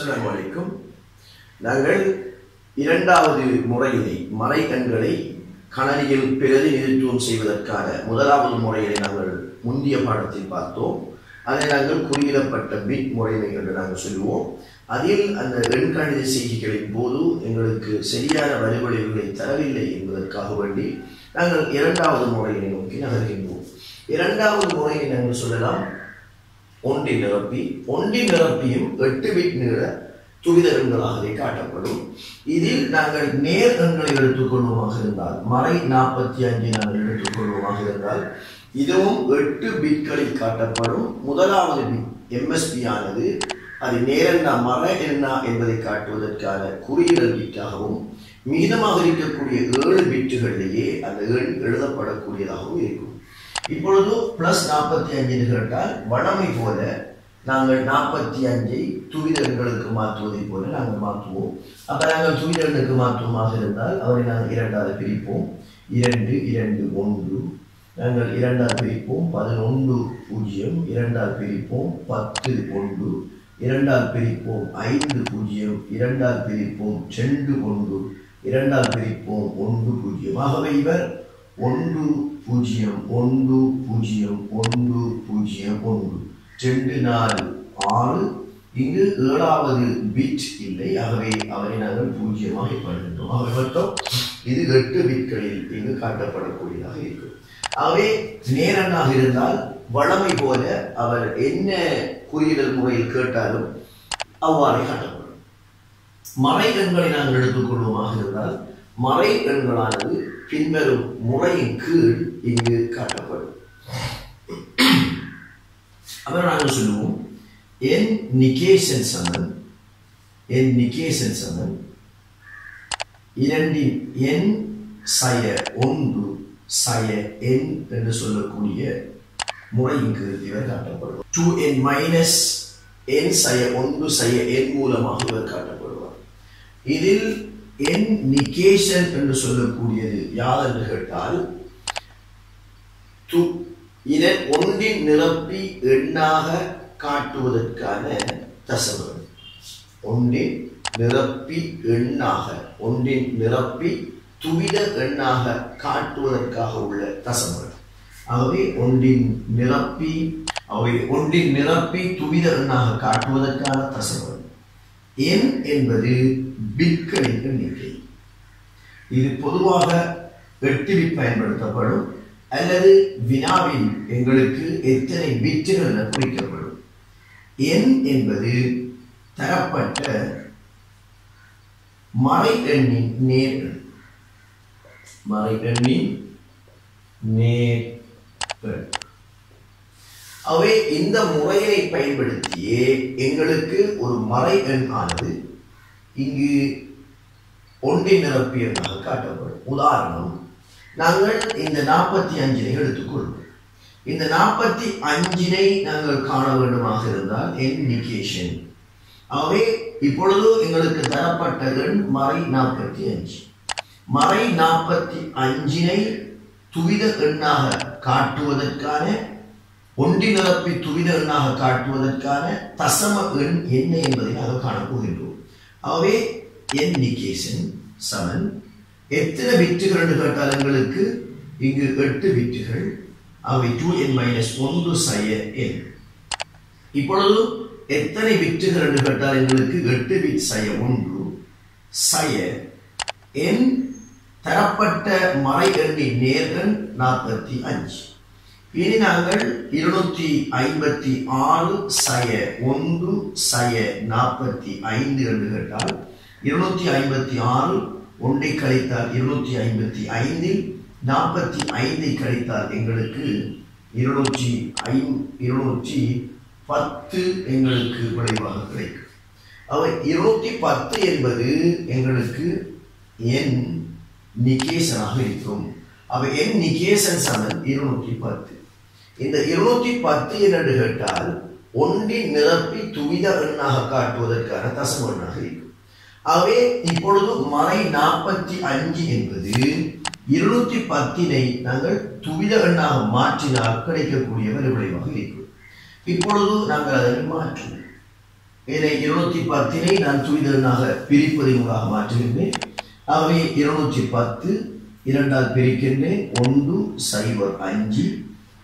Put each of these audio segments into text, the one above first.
அஸ்லாம் வலைக்கும் நாங்கள் இரண்டாவது முறையினை மறை கண்களை கணனியில் பிரதிநிதித்துவம் செய்வதற்கான முதலாவது முறையை நாங்கள் முந்தைய பாடத்தில் பார்த்தோம். அதை நாங்கள் குறியிடப்பட்ட பிட் முறைமை என்று நாங்கள் சொல்லுவோம். அதில் அந்த எண்கணித செய்திகளின் போது எங்களுக்கு சரியான வழிவழிவுகளை தரவில்லை என்பதற்காக வேண்டி நாங்கள் இரண்டாவது முறையினை நோக்கி நகர்கின்றோம். இரண்டாவது முறையை நாங்கள் சொல்லலாம். ஒன்றின் நிரப்பி ஒன்றின் நிரப்பியும் எட்டு பிட் நீள துரித எண்களாகவே காட்டப்படும். இதில் நாங்கள் நேர் எண்களை எடுத்துக்கொள்வோமாக இருந்தால் மறை நாற்பத்தி அஞ்சு நாங்கள் எடுத்துக்கொள்வோமாக இருந்தால் இதுவும் எட்டு பிட்களில் காட்டப்படும். முதலாவது பிட் எம்எஸ்பி ஆனது அது நேரெண்ணா மர எண்ணா என்பதை காட்டுவதற்கான குறியிடல் பிட்டாகவும் மீதமாக இருக்கக்கூடிய ஏழு பிட்டுகளிலேயே அந்த எண் எழுதப்படக்கூடியதாகவும் இருக்கும். இப்பொழுது பிளஸ் நாற்பத்தி அஞ்சு கேட்டால் வடமை போல நாங்கள் நாற்பத்தி அஞ்சை துவிதர்களுக்கு மாற்றுவதை போல நாங்கள் மாற்றுவோம். அப்ப நாங்கள் துவிதர்களுக்கு எண்ணுக்கு மாற்றுவோமாக இருந்தால் அவரை நாங்கள் இரண்டாவது பிரிப்போம். இரண்டு இரண்டு ஒன்று. நாங்கள் இரண்டாவது பிரிப்போம். பதினொன்று பூஜ்ஜியம். இரண்டாவது பிரிப்போம். பத்து ஒன்று. இரண்டால் பிரிப்போம். ஐந்து பூஜ்ஜியம். இரண்டால் பிரிப்போம். செண்டு ஒன்று. இரண்டால் பிரிப்போம். ஒன்று பூஜ்ஜியம். ஆகவே இவர் ஒன்று பூஜ்ஜியம் ஒன்று பூஜ்ஜியம் ஒன்று பூஜ்ஜியம் ஒன்று. ரெண்டு நாலு ஆறு இங்கு ஏழாவது பிட் இல்லை. ஆகவே அவரை நாங்கள் பூஜ்ஜியமாக பண்ணுகின்றோம் ஆகவே மொத்தம் இது எட்டு பிட்களில் இங்கு காட்டப்படக்கூடியதாக இருக்கும். ஆகவே நேரனாக இருந்தால் வளமை போல அவர் என்ன குறியிடல் முறையில் கேட்டாலும் அவ்வாறே காட்டப்படும். மறை எண்களை நாங்கள் எடுத்துக்கொள்வோமாக இருந்தால் மறை எண்களானது பின்வரும் முறையின் கீழ் இங்கு காட்டப்படும். அப்புறம் நாங்கள் சொல்லுவோம் என் நிகேஷன் சமன் என் நிகேஷன் சமன் இரண்டின் என் சய ஒன்று சய என் என்று சொல்லக்கூடிய முறையின் கீழ் இவர் காட்டப்படுவார். டூ என் மைனஸ் என் சய ஒன்று சய என் மூலமாக இவர் காட்டப்படுவார். இதில் என் நிகேஷன் என்று சொல்லக்கூடியது யாதென்று கேட்டால் து இதை ஒன்றின் நிரப்பி எண்ணாக காட்டுவதற்கான தசமம் ஒன்றின் நிரப்பி எண்ணாக ஒன்றின் நிரப்பி துவித எண்ணாக காட்டுவதற்காக உள்ள தசமம் ஆகவே ஒன்றின் நிரப்பி அவை ஒன்றின் நிரப்பி துவித எண்ணாக காட்டுவதற்கான தசமம் எண் என்பது பிட்களின் எண்ணிக்கை இது பொதுவாக எட்டு பயன்படுத்தப்படும் அல்லது வினாவில் எங்களுக்கு எத்தனை பிட்டுகள் என குறிக்கப்படும். எண் என்பது தரப்பட்ட மறை எண்ணின் நேர் மறை எண்ணின் நேர் அவை இந்த முறையை பயன்படுத்தியே எங்களுக்கு ஒரு மறை எண் ஆனது இங்கு ஒன்றி நிரப்பியதாக காட்டப்படும். உதாரணம் நாங்கள் இந்த நாற்பத்தி அஞ்சினை எடுத்துக்கொள்வோம். இந்த நாற்பத்தி அஞ்சினை நாங்கள் காண வேண்டுமாக இருந்தால் என் நிகேஷன். ஆகவே இப்பொழுது எங்களுக்கு தரப்பட்ட எண் மறை நாற்பத்தி அஞ்சு. மறை நாற்பத்தி அஞ்சினை துவித எண்ணாக காட்டுவதற்கான ஒன்றி நிரப்பி துவித எண்ணாக காட்டுவதற்கான தசம எண் என்ன என்பதை நாங்கள் காணப்போகின்றோம். ஆகவே என் சமன் எத்தனை பிட்டுகள் என்று கேட்டால் எங்களுக்கு இங்கு எட்டு விட்டுகள் அவை டூ என் மைனஸ் ஒன்று சய என் இப்பொழுது எத்தனை பிட்டுகள் என்று கேட்டால் எங்களுக்கு எட்டு பிட் சய ஒன்று சய என் தரப்பட்ட மறை எண்ணின் நேர்கள் நாற்பத்தி அஞ்சு. இனி நாங்கள் இருநூத்தி ஐம்பத்தி ஆறு சய ஒன்று சய நாற்பத்தி ஐந்து என்று கேட்டால் இருநூத்தி ஐம்பத்தி ஆறு ஒன்றை கழித்தால் இருநூத்தி ஐம்பத்தி ஐந்தில் நாற்பத்தி ஐந்தை கழித்தால் எங்களுக்கு இருநூற்றி ஐ இருநூற்றி பத்து எங்களுக்கு விளைவாக கிடைக்கும். அவை இருநூத்தி பத்து என்பது எங்களுக்கு என் நிகேசனாக இருக்கும். அவை என் நிகேசன் சமன் இருநூற்றி பத்து. இந்த இருநூற்றி பத்து இரண்டு கேட்டால் ஒன்றின் நிரப்பி துவித எண்ணாக காட்டுவதற்கான தசம எண்ணாக இருக்கும். ஆகவே இப்பொழுது மலை நாற்பத்தி அஞ்சு என்பது இருநூத்தி பத்தினை நாங்கள் துவித எண்ணாக மாற்றினால் கிடைக்கக்கூடிய விளைவாக இருக்கும். இப்பொழுது நாங்கள் அதனை மாற்றுவோம். இதனை இருநூற்றி பத்தினை நான் துரிதனாக பிரிப்பதினூடாக மாற்றுகின்றேன். ஆகவே இருநூற்றி பத்து இரண்டால் பிரிக்கின்றேன். ஒன்று சைபர் அஞ்சு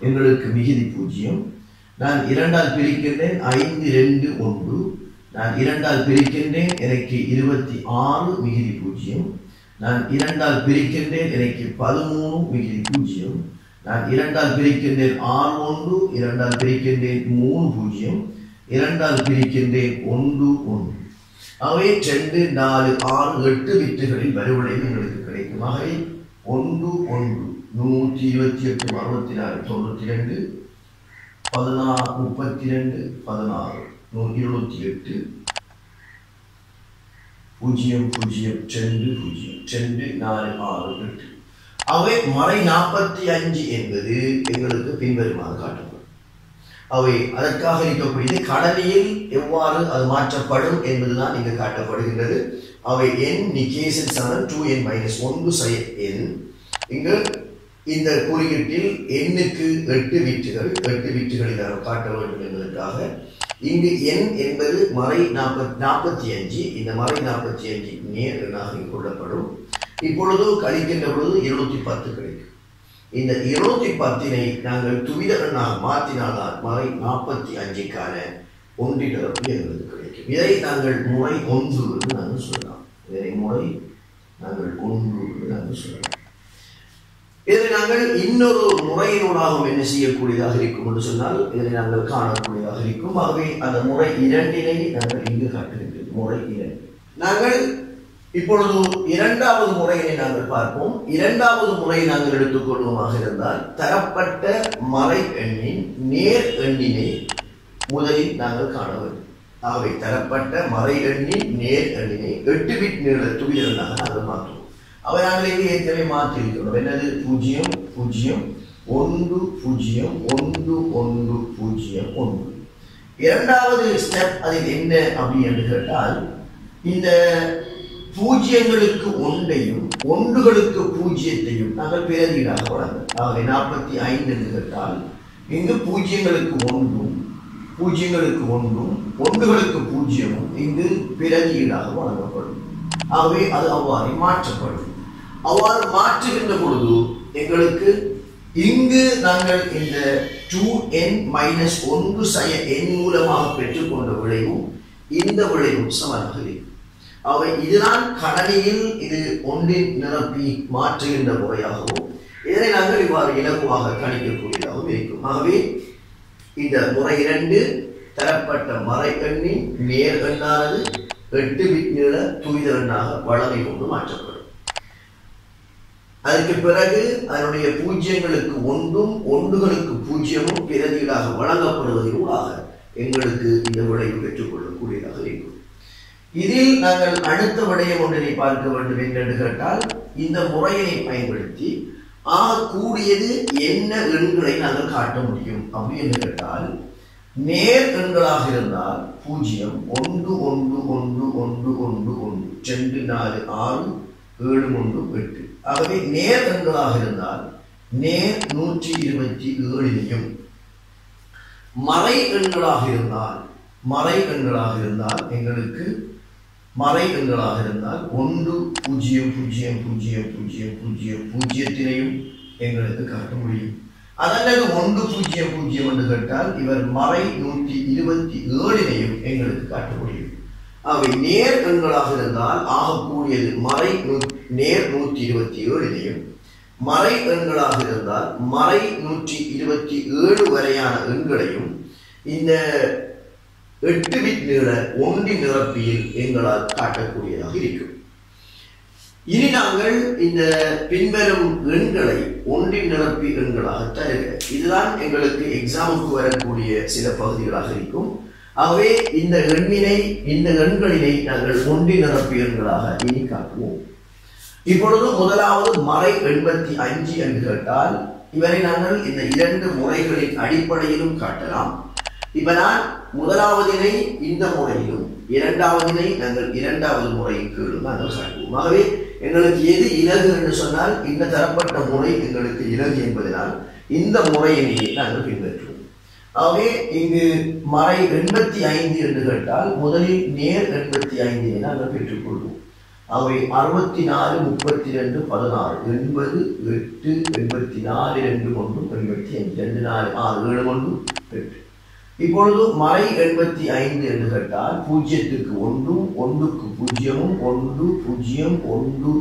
எங்களுக்கு மிகுதி பூஜ்ஜியம். நான் இரண்டால் பிரிக்கின்றேன் ஐந்து ரெண்டு ஒன்று. நான் இரண்டால் பிரிக்கின்றேன் எனக்கு இருபத்தி ஆறு மிகுதி பூஜ்ஜியம். நான் இரண்டால் பிரிக்கின்றேன் எனக்கு பதிமூணு மிகுதி பூஜ்ஜியம். நான் இரண்டால் பிரிக்கின்றேன் ஆறு ஒன்று. இரண்டால் பிரிக்கின்றேன் மூணு பூஜ்ஜியம். இரண்டால் பிரிக்கின்றேன் ஒன்று ஒன்று. அவை ரெண்டு நாலு ஆறு எட்டு வித்துகளில் வறுவடை எங்களுக்கு கிடைக்கும். ஆகவே ஒன்று ஒன்று. நூற்றி இருபத்தி எட்டு அறுபத்தி நாலு தொண்ணூற்றி ரெண்டு பதினாறு முப்பத்தி ரெண்டு பதினாறு நூ இருபத்தி எட்டு பூஜ்ஜியம் பூஜ்ஜியம் ரெண்டு பூஜ்ஜியம் ரெண்டு நாலு ஆறு எட்டு. அவை மறை நாற்பத்தி அஞ்சு என்பது எங்களுக்கு பின்வருமாறு காட்டப்படும். அவை அதற்காக இருக்கக்கூடியது கடலில் எவ்வாறு அது மாற்றப்படும் என்பதுதான் இங்கு காட்டப்படுகின்றது. அவை என் நிகேசன் சமன் டூ என் மைனஸ் ஒன்று சை என் இங்கு இந்த குறியீட்டில் எண்ணுக்கு எட்டு வீச்சுகள் எட்டு வீச்சுகளில் காட்ட வேண்டும் என்பதற்காக. இங்கு எண் என்பது மறை நாற்பத்தி நாற்பத்தி அஞ்சு இந்த மறை நாற்பத்தி அஞ்சு நேர் எண்ணாக கொள்ளப்படும். இப்பொழுது கழிக்கின்ற பொழுது இருநூத்தி பத்து கிடைக்கும். இந்த இருநூத்தி பத்தினை நாங்கள் துவித எண்ணாக மாற்றினால்தான் மறை நாற்பத்தி அஞ்சுக்கான ஒன்றிலிருந்து என்பது கிடைக்கும். இதை நாங்கள் முறை ஒன்று என்று நாங்கள் சொல்லலாம். இதனை முறை நாங்கள் ஒன்று என்று நாங்கள் சொல்லலாம். இதனை நாங்கள் இன்னொரு முறையினூடாகவும் என்ன செய்யக்கூடியதாக இருக்கும் என்று சொன்னால் இதனை நாங்கள் காணக்கூடியதாக இருக்கும். ஆகவே அந்த முறை இரண்டினை நாங்கள் இங்கு காட்டுகின்றோம். முறை இரண்டு. நாங்கள் இப்பொழுது இரண்டாவது முறையினை நாங்கள் பார்ப்போம். இரண்டாவது முறை நாங்கள் எடுத்துக்கொள்வோமாக இருந்தால் தரப்பட்ட மறை எண்ணின் நேர் எண்ணினை முதலில் நாங்கள் காண வேண்டும். ஆகவே தரப்பட்ட மறை எண்ணின் நேர் எண்ணினை எட்டு பிட் நீள துவியலாக நாங்கள் மாற்றுவோம். அவை நாங்கள் இங்கே ஏற்கனவே மாற்றிருக்கிறோம் என்னது பூஜ்ஜியம் பூஜ்ஜியம் ஒன்று பூஜ்ஜியம் ஒன்று ஒன்று பூஜ்ஜியம் ஒன்று இரண்டாவது ஸ்டெப் அதில் என்ன அப்படி என்று கேட்டால் இந்த பூஜ்ஜியங்களுக்கு ஒன்றையும் ஒன்றுகளுக்கு பூஜ்ஜியத்தையும் நாங்கள் பிரதியீடாக வழங்க ஆகவே நாற்பத்தி ஐந்து என்று கேட்டால் இங்கு பூஜ்ஜியங்களுக்கு ஒன்றும் பூஜ்ஜியங்களுக்கு ஒன்றும் ஒன்றுகளுக்கு பூஜ்ஜியமும் இங்கு பிரதியீடாக வழங்கப்படும் ஆகவே அது அவ்வாறு மாற்றப்படும் அவ்வாறு மாற்றுகின்ற பொழுது எங்களுக்கு இங்கு நாங்கள் இந்த டூ என் மைனஸ் ஒன்று சய எண் மூலமாக பெற்றுக்கொண்ட விளைவும் இந்த விளைவும் சமனாக அவை இதுதான் கடலியில் இது ஒன்றின் நிரப்பி மாற்றுகின்ற முறையாகவும் இதனை நாங்கள் இவ்வாறு இலகுவாக கணிக்கக்கூடியதாகவும் இருக்கும். ஆகவே இந்த முறை இரண்டு தரப்பட்ட மறை எண்ணின் நேர் எண்ணானது எட்டு பிட் நிற துரித எண்ணாக வளமை கொண்டு மாற்றப்படும். அதற்கு பிறகு அதனுடைய பூஜ்யங்களுக்கு ஒன்றும் ஒன்றுகளுக்கு பூஜ்ஜியமும் பிரதியீடாக வழங்கப்படுவதற்காக எங்களுக்கு இந்த விளைவு பெற்றுக்கொள்ளக்கூடியதாக இருக்கும் இதில் நாங்கள் அடுத்த விடயம் ஒன்றினை பார்க்க வேண்டும் என்று கேட்டால் இந்த முறையினை பயன்படுத்தி ஆகக்கூடியது என்ன எண்களை நாங்கள் காட்ட முடியும்? அப்படி என்று கேட்டால் நேர் எண்களாக இருந்தால் பூஜ்ஜியம் ஒன்று ஒன்று ஒன்று ஒன்று ஒன்று ஒன்று ரெண்டு நாலு ஆறு ஏழு ஒன்று எட்டு. ஆகவே நேர் எண்களாக இருந்தால் நேர் நூற்றி இருபத்தி ஏழிலையும் மறை எண்களாக இருந்தால் மறை எண்களாக இருந்தால் எங்களுக்கு மறை எண்களாக இருந்தால் ஒன்று பூஜ்ஜியம் பூஜ்ஜியம் பூஜ்ஜியம் பூஜ்ஜியம் பூஜ்ஜியம் பூஜ்ஜியத்தினையும் எங்களுக்கு காட்ட முடியும். அதல்லது ஒன்று பூஜ்ஜியம் பூஜ்ஜியம் என்று கேட்டால் இவர் மறை நூற்றி இருபத்தி ஏழினையும் எங்களுக்கு காட்ட முடியும். அவை நேர் கண்களாக இருந்தால் ஆகக்கூடியது மறை நேர் நூற்றி இருபத்தி ஏழினையும் மறை எண்களாக இருந்தால் மறை நூற்றி இருபத்தி ஏழு வரையான எண்களையும் இந்த எட்டு பிட் நீள ஒன்றி நிரப்பியில் எங்களால் காட்டக்கூடியதாக இருக்கும். இனி நாங்கள் இந்த பின்வரும் எண்களை ஒன்றி நிரப்பி எண்களாக தருக இதுதான் எங்களுக்கு எக்ஸாமுக்கு வரக்கூடிய சில பகுதிகளாக இருக்கும். ஆகவே இந்த எண்ணினை இந்த எண்களினை நாங்கள் ஒன்றி நிரப்பி இனி காட்டுவோம். இப்பொழுது முதலாவது மறை எண்பத்தி அஞ்சு என்று கேட்டால் இவரை நாங்கள் இந்த இரண்டு முறைகளின் அடிப்படையிலும் காட்டலாம். இப்ப நான் முதலாவதினை இந்த முறையிலும் இரண்டாவதினை நாங்கள் இரண்டாவது முறையின் கீழும் நாங்கள் காட்டுவோம். ஆகவே எங்களுக்கு எது இலகு என்று சொன்னால் இந்த தரப்பட்ட முறை எங்களுக்கு இலகு என்பதனால் இந்த முறையினையே நாங்கள் பின்பற்றுவோம். ஆகவே இங்கு மறை எண்பத்தி ஐந்து என்று கேட்டால் முதலில் நேர் எண்பத்தி ஐந்து என பெற்றுக்கொள்வோம். அவை அறுபத்தி நாலு முப்பத்தி ரெண்டு பதினாறு எண்பது எட்டு எண்பத்தி நாலு ரெண்டு ஒன்றும் எண்பத்தி அஞ்சு ரெண்டு நாலு ஆறு ஏழு ஒன்றும் எட்டு இப்பொழுது மறை எண்பத்தி ஐந்து என்று கேட்டால் பூஜ்ஜியத்துக்கு ஒன்றும் ஒன்றுக்கு பூஜ்ஜியமும் ஒன்று பூஜ்ஜியம் ஒன்று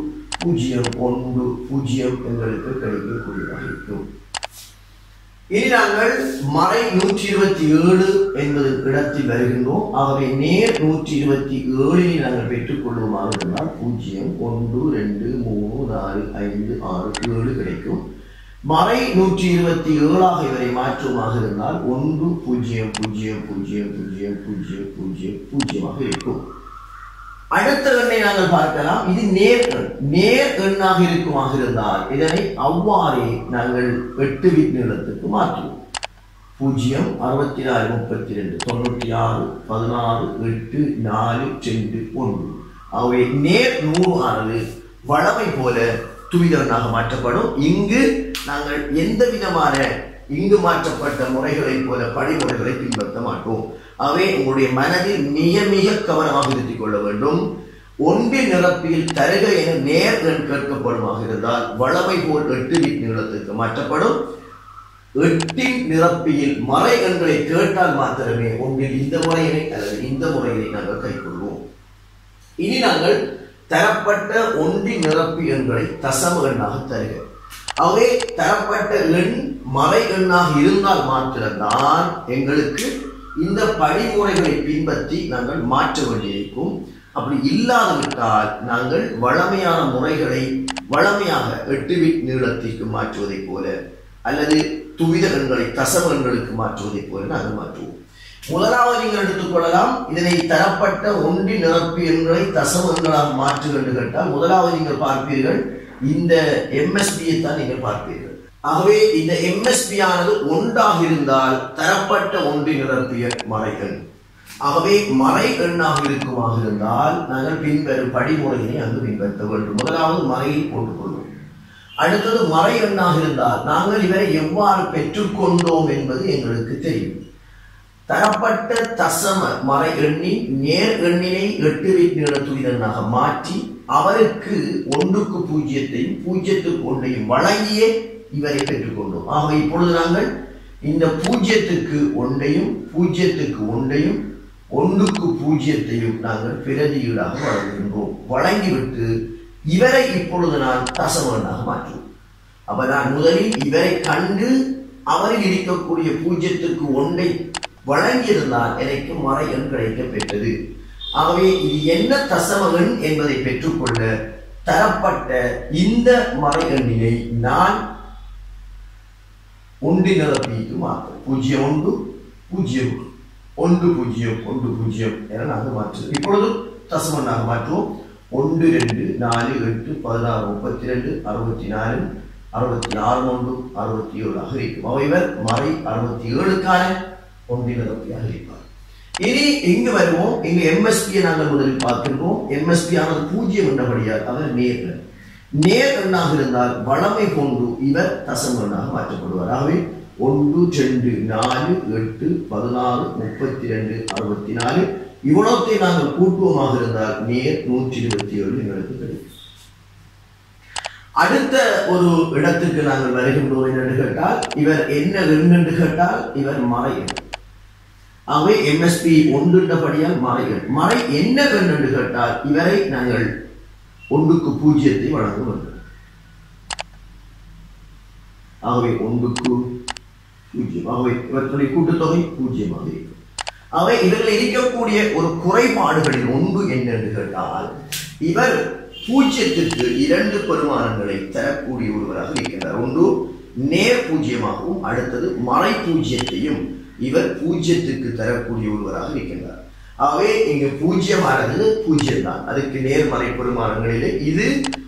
பூஜ்ஜியம் ஒன்று பூஜ்ஜியம் எங்களுக்கு கிடைக்கக்கூடியதாக இருக்கும். இனி நாங்கள் மறை நூற்றி இருபத்தி ஏழு என்பது இடத்தில் வருகின்றோம். ஆகவே நேர் நூற்றி இருபத்தி ஏழில் நாங்கள் பெற்றுக்கொள்வோமாக இருந்தால் பூஜ்ஜியம் ஒன்று ரெண்டு மூணு நாலு ஐந்து ஆறு ஏழு கிடைக்கும். மறை நூற்றி இருபத்தி ஏழாக இவரை மாற்றுமாக இருந்தால் ஒன்று பூஜ்ஜியம் பூஜ்ஜியம் பூஜ்ஜியம் பூஜ்ஜியம் பூஜ்ஜியம் பூஜ்ஜியம் பூஜ்ஜியமாக இருக்கும். அடுத்த எண்ணை நாங்கள் பார்க்கலாம். இது நேர் எண் நேர் எண்ணாக இருக்குமாக இருந்தால் இதனை அவ்வாறே நாங்கள் எட்டு வீட்டு மாற்றுவோம். பூஜ்ஜியம் அறுபத்தி நாலு முப்பத்தி ரெண்டு தொண்ணூற்றி ஆறு பதினாறு எட்டு நாலு ரெண்டு ஒன்று. ஆகவே நேர் நூறு ஆனது வளமை போல துவிதனாக மாற்றப்படும். இங்கு நாங்கள் எந்த விதமான இங்கு மாற்றப்பட்ட முறைகளைப் போல படிமுறைகளை பின்பற்ற மாட்டோம். அவை உங்களுடைய மனதில் மிக மிக கவனமாக இருத்திக் கொள்ள வேண்டும். ஒன்றின் நிரப்பியில் தருக என நேர் எண் கேட்கப்படுமாக இருந்தால் வளமை போல் எட்டு வீட் நீளத்துக்கு மாற்றப்படும். எட்டின் நிரப்பியில் மறை எண்களை கேட்டால் மாத்திரமே ஒன்றில் இந்த முறையினை அல்லது இந்த முறையினை நாங்கள் கைக்கொள்வோம். இனி நாங்கள் தரப்பட்ட ஒன்றின் நிரப்பி எண்களை தசம எண்ணாக தருக. அவை தரப்பட்ட எண் மறை எண்ணாக இருந்தால் மாத்திரம்தான் எங்களுக்கு இந்த படிமுறைகளை பின்பற்றி நாங்கள் மாற்ற வேண்டியிருக்கும். அப்படி இல்லாதுவிட்டால் நாங்கள் வளமையான முறைகளை வளமையாக எட்டு விட் நீளத்திற்கு மாற்றுவதைப் போல அல்லது துவித எண்களை தசம எண்களுக்கு மாற்றுவதைப் போல நாங்கள் மாற்றுவோம். முதலாவது நீங்கள் எடுத்துக்கொள்ளலாம் இதனை தரப்பட்ட ஒன்றி நிரப்பு எண்களை தசம எண்களாக என்று கேட்டால் முதலாவது நீங்கள் பார்ப்பீர்கள் இந்த எம்எஸ்பியை தான் நீங்கள் பார்ப்பீர்கள். ஆகவே இந்த எம்எஸ்பி ஆனது ஒன்றாக இருந்தால் தரப்பட்ட ஒன்றி நிரப்பிய மறைகள் ஆகவே மறை எண்ணாக இருக்குமாக இருந்தால் நாங்கள் பின்வரும் படிமுறையினை அங்கு பின்பற்ற வேண்டும். முதலாவது மலையில் போட்டுக்கொள்வோம். அடுத்தது மறை எண்ணாக இருந்தால் நாங்கள் இவரை எவ்வாறு பெற்றுக்கொண்டோம் என்பது எங்களுக்கு தெரியும். தரப்பட்ட தசம மறை எண்ணின் நேர் எண்ணினை எட்டு வீட்டு நீளத்துவிதனாக மாற்றி அவருக்கு ஒன்றுக்கு பூஜ்ஜியத்தையும் பூஜ்ஜியத்துக்கு ஒன்றையும் வழங்கியே இவரை பெற்றுக்கொண்டோம். ஆக இப்பொழுது நாங்கள் இந்த பூஜ்ஜியத்துக்கு ஒன்றையும் பூஜ்ஜியத்துக்கு ஒன்றையும் ஒன்றுக்கு பூஜ்ஜியத்தையும் நாங்கள் பிரதியீடாக வழங்குகின்றோம். வழங்கிவிட்டு இவரை இப்பொழுது நான் தசமனாக மாற்றுவோம். அப்ப நான் முதலில் இவரை கண்டு அவரில் இருக்கக்கூடிய பூஜ்ஜியத்துக்கு ஒன்றை வழங்கியிருந்தால் எனக்கு மர எண் கிடைக்க பெற்றது ஆகவே இது என்ன தசம எண் என்பதை பெற்றுக்கொள்ள தரப்பட்ட இந்த மர எண்ணினை நான் ஒன்று பிக்கு மாற்றம் பூஜ்ஜியம் ஒன்று. பூஜ்ஜியம் ஒன்று பூஜ்ஜியம் ஒன்று பூஜ்ஜியம் என நாங்கள் மாற்றுவோம். இப்பொழுது தசமனாக மாற்றுவோம். ஒன்று ரெண்டு நாலு எட்டு பதினாறு முப்பத்தி ரெண்டு அறுபத்தி நாலு அறுபத்தி நாலு ஒன்று அறுபத்தி ஏழு அகரிக்கும் அவைவர் மறை அறுபத்தி ஏழுக்கான ஒன்றி நிரப்பியாக இருப்பார். இனி இங்கு வருவோம். இங்கு எம்எஸ்பியை நாங்கள் முதலில் பார்க்கின்றோம் எம்எஸ்பி ஆனது பூஜ்ஜியம் என்றபடியால் அவர் நேர்கள் நேர் எண்ணாக இருந்தால் வளமை கொண்டு இவர் தசம எண்ணாக மாற்றப்படுவார். ஆகவே ஒன்று ரெண்டு நாலு எட்டு பதினாறு முப்பத்தி ரெண்டு அறுபத்தி நாலு இவ்வளோத்தை நாங்கள் கூட்டுவமாக இருந்தால் நேர் நூற்றி இருபத்தி ஏழு எங்களுக்கு கிடைக்கும். அடுத்த ஒரு இடத்துக்கு நாங்கள் வருகின்றோம் என்று கேட்டால் இவர் என்ன எண் என்று கேட்டால் இவர் மறை ஆகவே எம்எஸ்பி ஒன்றுன்றபடியால் மறைகள் மறை என்ன எண் என்று கேட்டால் இவரை நாங்கள் ஒன்றுக்கு பூஜ்ஜியத்தை வழங்க வேண்டும் ஆகவே ஒன்றுக்கு பூஜ்ஜியம். ஆகவே இவற்றுடைய கூட்டுத்தொகை பூஜ்ஜியமாக இருக்கும். ஆகவே இவர்கள் இருக்கக்கூடிய ஒரு குறைபாடுகளில் ஒன்று என்னென்று கேட்டால் இவர் பூஜ்ஜியத்திற்கு இரண்டு பெருமானங்களை தரக்கூடிய ஒருவராக இருக்கின்றார். ஒன்று நேர் பூஜ்ஜியமாகவும் அடுத்தது மலை பூஜ்ஜியத்தையும் இவர் பூஜ்ஜியத்துக்கு தரக்கூடிய ஒருவராக இருக்கின்றார். ஆகவே இங்கு பூஜ்ஜியமானது பூஜ்ஜியம் தான் அதுக்கு நேர்மறை பெருமானங்களிலே இது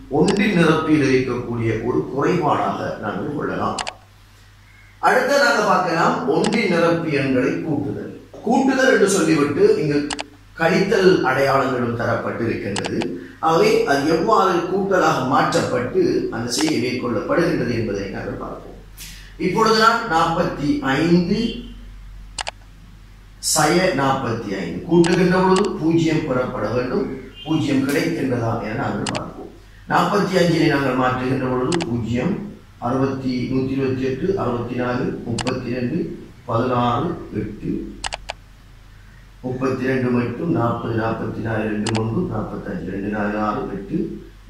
ஒன்றின் நிரப்பில் இருக்கக்கூடிய ஒரு குறைபாடாக நாங்கள் கொள்ளலாம். அடுத்த நாங்க பார்க்கலாம் ஒன்றின் நிரப்பு எண்களை கூட்டுதல். கூட்டுதல் என்று சொல்லிவிட்டு இங்கு கழித்தல் அடையாளங்களும் தரப்பட்டு இருக்கின்றது. ஆகவே அது எவ்வாறு கூட்டலாக மாற்றப்பட்டு அந்த செய்தி மேற்கொள்ளப்படுகின்றது என்பதை நாங்கள் பார்ப்போம். இப்பொழுது நான் நாற்பத்தி ஐந்து சய நாற்பத்தி ஐந்து கூட்டுகின்ற பொழுது பூஜ்ஜியம் பெறப்பட வேண்டும். பூஜ்ஜியம் கிடைக்கின்றதா என நாங்கள் பார்ப்போம். நாற்பத்தி அஞ்சினை நாங்கள் மாற்றுகின்ற பொழுது பூஜ்ஜியம் அறுபத்தி நூற்றி இருபத்தி எட்டு அறுபத்தி நாலு முப்பத்தி ரெண்டு பதினாறு எட்டு முப்பத்தி ரெண்டு மட்டும் நாற்பது நாற்பத்தி நாலு ரெண்டு மூன்று நாற்பத்தஞ்சு ரெண்டு நாலு ஆறு எட்டு.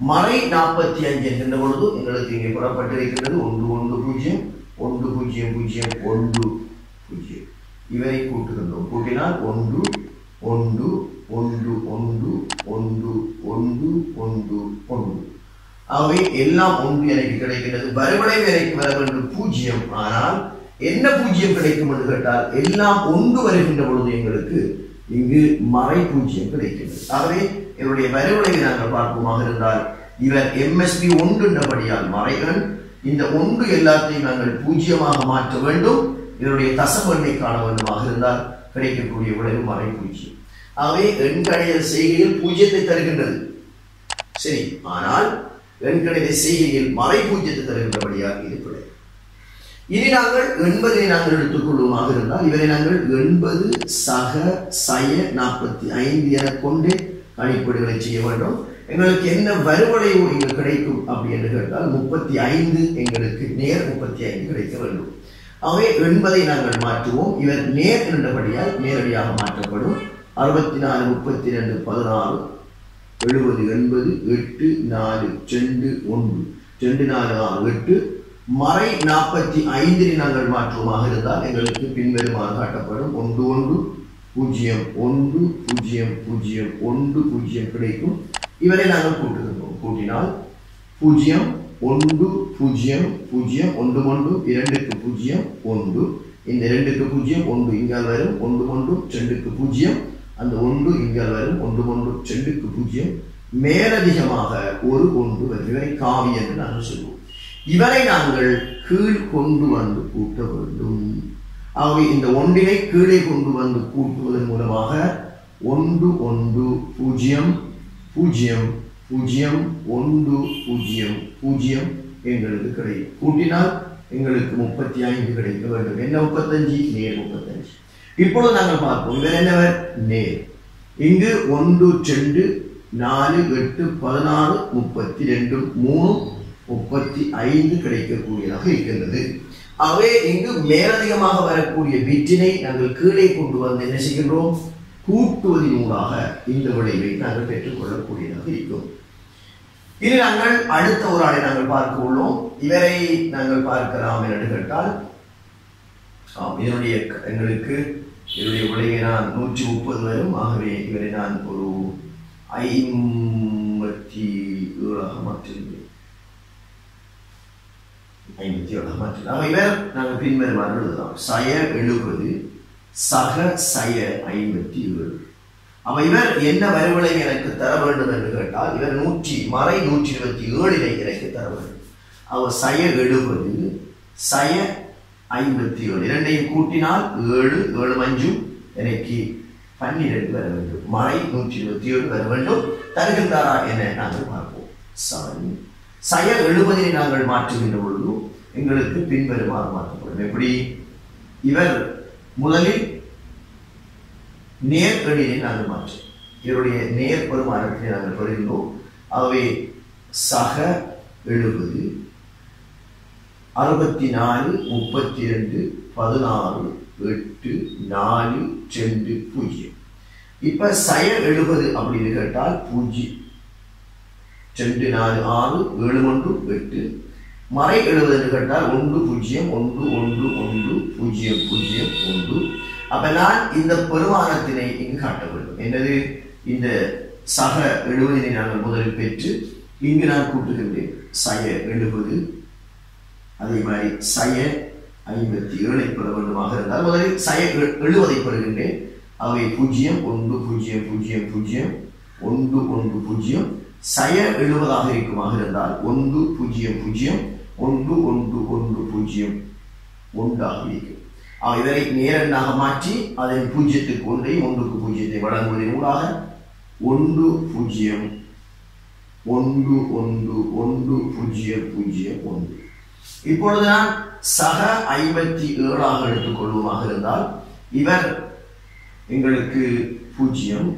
மறை நாற்பத்தி அஞ்சு என்கின்ற பொழுது எங்களுக்கு இங்கே புறப்பட்டிருக்கின்றது. ஒன்று ஒன்று பூஜ்ஜியம் ஒன்று பூஜ்ஜியம் பூஜ்ஜியம் ஒன்று இவரை கூட்டுகின்றோம். கூட்டினால் ஒன்று ஒன்று ஒன்று ஒன்று ஒன்று ஒன்று ஒன்று ஒன்று. ஆகவே எல்லாம் ஒன்று எனக்கு கிடைக்கின்றது. வருவடை வேலைக்கு வர வேண்டும் பூஜ்ஜியம். ஆனால் என்ன பூஜ்ஜியம் கிடைக்கும் என்று கேட்டால் எல்லாம் ஒன்று வருகின்ற பொழுது எங்களுக்கு இங்கு மறை பூஜ்ஜியம் கிடைக்கிறது ஆகவே என்னுடைய வரைவுடையை நாங்கள் பார்ப்போமாக இருந்தால் இவர் எம்எஸ்பி ஒன்றுன்றபடியால் மறைகள் இந்த ஒன்று எல்லாத்தையும் நாங்கள் பூஜ்ஜியமாக மாற்ற வேண்டும். இதனுடைய தசமன்மை எண்ணை காண வேண்டுமாக இருந்தால் கிடைக்கக்கூடிய விளைவு மறை பூஜ்ஜியம் ஆகவே எண்கணிதல் செய்கையில் பூஜ்ஜியத்தை தருகின்றது. சரி ஆனால் எண்கணித செய்கையில் மறை பூஜ்ஜியத்தை தருகின்றபடியாக இது பிழை இனி நாங்கள் எண்பதை நாங்கள் எடுத்துக்கொள்வோமாக இருந்தால் இவரை நாங்கள் எண்பது சக சய நாற்பத்தி ஐந்து என கொண்டு கணிப்பீடுகளை செய்ய வேண்டும். எங்களுக்கு என்ன வறுவடையோ இங்கு கிடைக்கும் அப்படி என்று கேட்டால் முப்பத்தி ஐந்து எங்களுக்கு நேர் முப்பத்தி ஐந்து கிடைக்க வேண்டும். ஆகவே எண்பதை நாங்கள் மாற்றுவோம். இவர் நேர் என்றபடியால் நேரடியாக மாற்றப்படும். அறுபத்தி நாலு முப்பத்தி ரெண்டு பதினாறு எழுபது எண்பது எட்டு நாலு ரெண்டு ஒன்று. ரெண்டு நாலு ஆறு எட்டு. மறை நாற்பத்தி ஐந்தில் நாங்கள் மாற்றுவோமாக இருந்தால் எங்களுக்கு பின்வருமாறு காட்டப்படும். ஒன்று ஒன்று பூஜ்ஜியம் ஒன்று பூஜ்ஜியம் பூஜ்ஜியம் ஒன்று பூஜ்ஜியம் கிடைக்கும். இவரை நாங்கள் கூட்டுகின்றோம். கூட்டினால் பூஜ்ஜியம் ஒன்று பூஜ்ஜியம் பூஜ்ஜியம் ஒன்று ஒன்று இரண்டுக்கு பூஜ்ஜியம் ஒன்று. இந்த இரண்டுக்கு பூஜ்ஜியம் ஒன்று இங்கால் வரும் ஒன்று ஒன்று ரெண்டுக்கு பூஜ்ஜியம். அந்த ஒன்று இங்கால் வரும் ஒன்று ஒன்று ரெண்டுக்கு பூஜ்ஜியம். மேலதிகமாக ஒரு ஒன்று வரும் இவரை காவி என்று நாங்கள் சொல்வோம். இவரை நாங்கள் கீழ் கொண்டு வந்து கூட்ட வேண்டும். ஆகவே இந்த ஒன்றினை கீழே கொண்டு வந்து கூட்டுவதன் மூலமாக ஒன்று ஒன்று பூஜ்ஜியம் பூஜ்ஜியம் பூஜ்ஜியம் ஒன்று பூஜ்ஜியம் பூஜ்ஜியம் எங்களுக்கு கிடைக்கும் கூட்டினால் எங்களுக்கு முப்பத்தி ஐந்து கிடைக்க வேண்டும். என்ன முப்பத்தஞ்சு? நேர் முப்பத்தஞ்சு. இப்பொழுது நாங்கள் பார்ப்போம். இவர் என்னவர்? நேர். இங்கு ஒன்று ரெண்டு நாலு எட்டு பதினாறு முப்பத்தி ரெண்டு மூணு முப்பத்தி ஐந்து கிடைக்கக்கூடியதாக இருக்கின்றது. அவை இங்கு மேலதிகமாக வரக்கூடிய வீட்டினை நாங்கள் கீழே கொண்டு வந்து என்ன செய்கின்றோம்? கூட்டுவதினூடாக இந்த விளைவை நாங்கள் பெற்றுக்கொள்ளக்கூடியதாக இருக்கும். இனி நாங்கள் அடுத்த ஒரு ஆளை நாங்கள் பார்க்க உள்ளோம். இவரை நாங்கள் பார்க்கலாம் என்று கேட்டால் என்னுடைய இதனுடைய எங்களுக்கு என்னுடைய விளைவை நான் நூற்றி முப்பது வரும். ஆகவே இவரை நான் ஒரு ஐம்பத்தி ஏழாக மாற்றுகிறேன். ஐம்பத்தி ஏழாக மாற்றுகிறேன். இவர் நாங்கள் பின்வருமாறு எழுதலாம் சய எழுபது சக சய ஐம்பத்தி ஏழு. அவ இவர் என்ன வரிவிலை எனக்கு தர வேண்டும் என்று கேட்டால் இவர் நூற்றி மறை நூற்றி இருபத்தி ஏழினை எனக்கு தர வேண்டும். அவர் சய எழுபது சய ஐம்பத்தி ஏழு. இரண்டையும் கூட்டினால் ஏழு ஏழு அஞ்சும் எனக்கு பன்னிரண்டு வர வேண்டும். மறை நூற்றி இருபத்தி ஏழு வர வேண்டும். தருகின்றாரா என நாங்கள் பார்ப்போம். செவன். சய எழுபதினை நாங்கள் மாற்றுகின்ற பொழுது எங்களுக்கு பின்வருமாறு மாற்றப்படும். எப்படி? இவர் முதலில் நேர்கடியை நாங்கள் மாற்றி. இவருடைய நேர் பெருமானத்தினை நாங்கள் பெறுகின்றோம் ஆகவே சக எழுபது அறுபத்தி நாலு முப்பத்தி ரெண்டு பதினாறு எட்டு நாலு ரெண்டு பூஜ்ஜியம். இப்ப சய எழுபது அப்படின்னு கேட்டால் பூஜ்ஜியம். ரெண்டு நாலு ஆறு ஏழு ஒன்று எட்டு மறை எழுபது கேட்டால் ஒன்று பூஜ்ஜியம் ஒன்று ஒன்று ஒன்று பூஜ்ஜியம் பூஜ்ஜியம் ஒன்று. அப்ப நான் இந்த பெருமானத்தினை இங்கு காட்ட வேண்டும். என்னது? இந்த சக எழுபதினை நாங்கள் முதலில் பெற்று இங்கு நான் கூட்டுகின்றேன். சய எழுபது. அதே மாதிரி சய ஐம்பத்தி ஏழை பெற வேண்டுமாக இருந்தால் முதலில் சய எழுபதை எழுவதை பெறுகின்றேன். அவை பூஜ்ஜியம் ஒன்று பூஜ்ஜியம் பூஜ்ஜியம் பூஜ்ஜியம் ஒன்று ஒன்று பூஜ்ஜியம். சய எழுவதாக இருக்குமாக இருந்தால் ஒன்று பூஜ்ஜியம் பூஜ்ஜியம் ஒன்று ஒன்று ஒன்று பூஜ்ஜியம் ஒன்றாக இருக்கும். ஆக இதனை நேரண்டாக மாற்றி அதன் பூஜ்ஜியத்துக்கு ஒன்றையும் ஒன்றுக்கு பூஜ்ஜியத்தை வழங்குவதன் ஊடாக ஒன்று பூஜ்ஜியம் ஒன்று ஒன்று ஒன்று பூஜ்ஜியம் பூஜ்ஜியம் ஒன்று. இப்பொழுது நான் சக ஐம்பத்தி ஏழாக எடுத்துக்கொள்வோமாக இருந்தால் இவர் எங்களுக்கு பூஜ்ஜியம்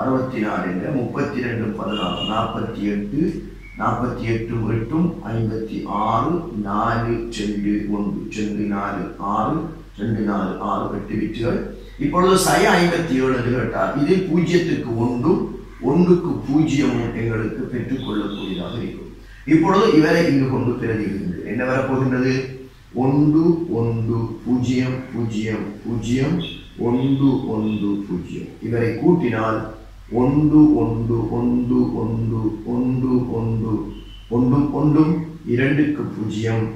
அறுபத்தி நாலு முப்பத்தி ரெண்டு பதினாறு நாற்பத்தி எட்டு நாற்பத்தி எட்டு எட்டும் ஐம்பத்தி ஆறு நாலு ரெண்டு ஒன்று ரெண்டு நாலு ஆறு ரெண்டு நாலு ஆறு எட்டு விட்டுகள் இப்பொழுது சய ஐம்பத்தி ஏழு என்று கேட்டால் இதில் பூஜ்ஜியத்துக்கு ஒன்றும் ஒன்றுக்கு பூஜ்ஜியமும் எங்களுக்கு பெற்றுக்கொள்ளக்கூடியதாக இருக்கும். இப்பொழுது இவரை இங்கு கொண்டு பிரதிகின்றது என்ன வரப்போகின்றது? ஒன்று ஒன்று பூஜ்ஜியம் பூஜ்ஜியம் பூஜ்ஜியம் ஒன்று ஒன்று பூஜ்ஜியம். இவரை கூட்டினால் ஒன்று ஒன்று ஒன்று ஒன்று ஒன்று ஒன்று ஒன்றும் ஒன்றும் இரண்டுக்கு பூஜ்ஜியம்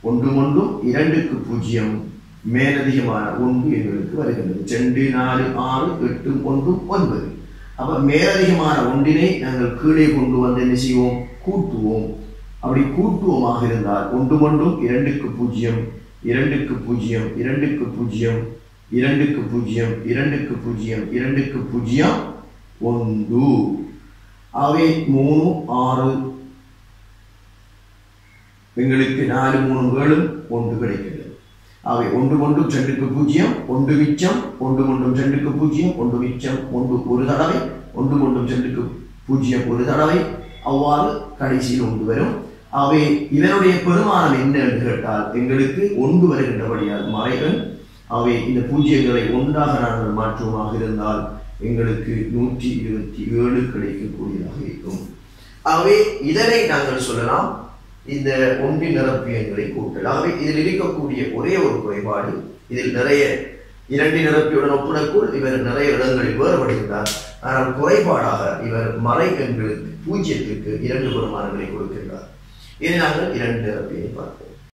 ஒன்றும் ஒன்றும் இரண்டுக்கு பூஜ்ஜியம் மேலதிகமான ஒன்று எங்களுக்கு வருகின்றது. ரெண்டு நாலு ஆறு எட்டு ஒன்று ஒன்பது. அப்ப மேலதிகமான ஒன்றினை நாங்கள் கீழே கொண்டு வந்து என்ன செய்வோம்? கூட்டுவோம். அப்படி கூட்டுவோமாக இருந்தால் ஒன்று ஒன்றும் இரண்டுக்கு பூஜ்ஜியம் இரண்டுக்கு பூஜ்ஜியம் இரண்டுக்கு பூஜ்ஜியம் இரண்டுக்கு பூஜ்ஜியம் இரண்டுக்கு பூஜ்ஜியம் இரண்டுக்கு பூஜ்ஜியம் ஒன்று. அவை மூணு ஆறு. எங்களுக்கு நாலு மூணு ஏழும் ஒன்று கிடைக்கிறது. அவை ஒன்று ஒன்றும் ரெண்டுக்கு பூஜ்ஜியம் ஒன்று மிச்சம் ஒன்று ஒன்றும் செண்டுக்கு பூஜ்ஜியம் ஒன்று மிச்சம் ஒன்று ஒரு தடவை ஒன்று ஒன்றும் செண்டுக்கு பூஜ்ஜியம் ஒரு தடவை. அவ்வாறு கடைசியில் ஒன்று வரும். அவை இதனுடைய பெருமானம் என்ன என்று கேட்டால் எங்களுக்கு ஒன்று வருகின்றபடியால் மறைகள் அவை இந்த பூஜ்ஜியங்களை ஒன்றாக நாங்கள் மாற்றுவமாக இருந்தால் எங்களுக்கு நூற்றி இருபத்தி ஏழு கிடைக்கக்கூடியதாக இருக்கும். ஆகவே இதனை நாங்கள் சொல்லலாம். இந்த ஒன்று நிரப்பியங்களை கூட்டல். ஆகவே இதில் இருக்கக்கூடிய ஒரே ஒரு குறைபாடு இதில் நிறைய இரண்டு நிரப்பியுடன் ஒப்புடக்குள் இவர் நிறைய இடங்களில் வேறுபடுகிறார் ஆனால் குறைபாடாக இவர் மறை எண்களுக்கு பூஜ்ஜியத்திற்கு இரண்டு பெருமானங்களை கொடுக்கின்றார். இதை நாங்கள் இரண்டு நிரப்பியை பார்ப்போம்.